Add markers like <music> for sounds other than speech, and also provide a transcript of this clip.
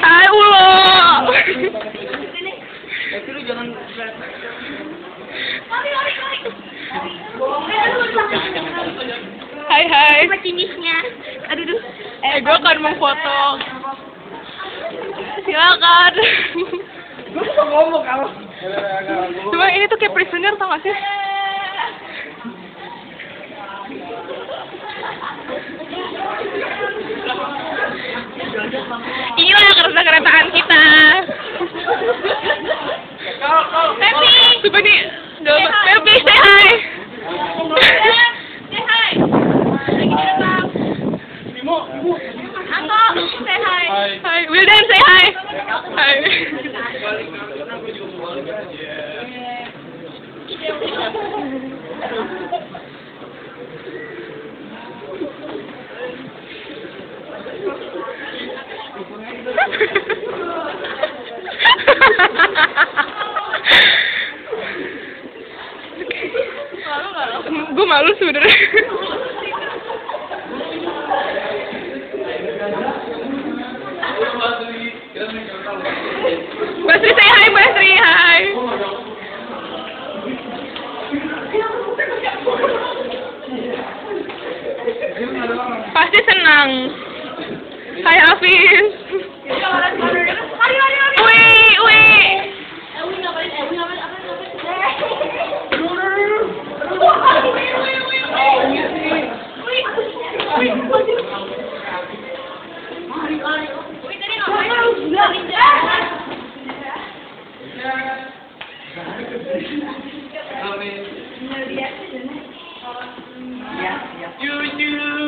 Hai ulo! Hai jangan... Hai hai. Apa jenisnya? Aduh duh. Eh, gue akan memfoto. Silakan. Gue mau ngomong kalau. Cuma ini tuh kayak prisoner tau gak sih? Nagrataan kita! Peppy! Diba ni? Peppy, say hi! Say hi! Ako, say hi! Hi! Wilden, say hi! Hi! Thank you. <laughs> Gue malu sebenernya. Mbak Sri, hi, Mbak Sri, hi. Pasti senang. Hi, Alfie. wait, wait. Yeah, yeah. You.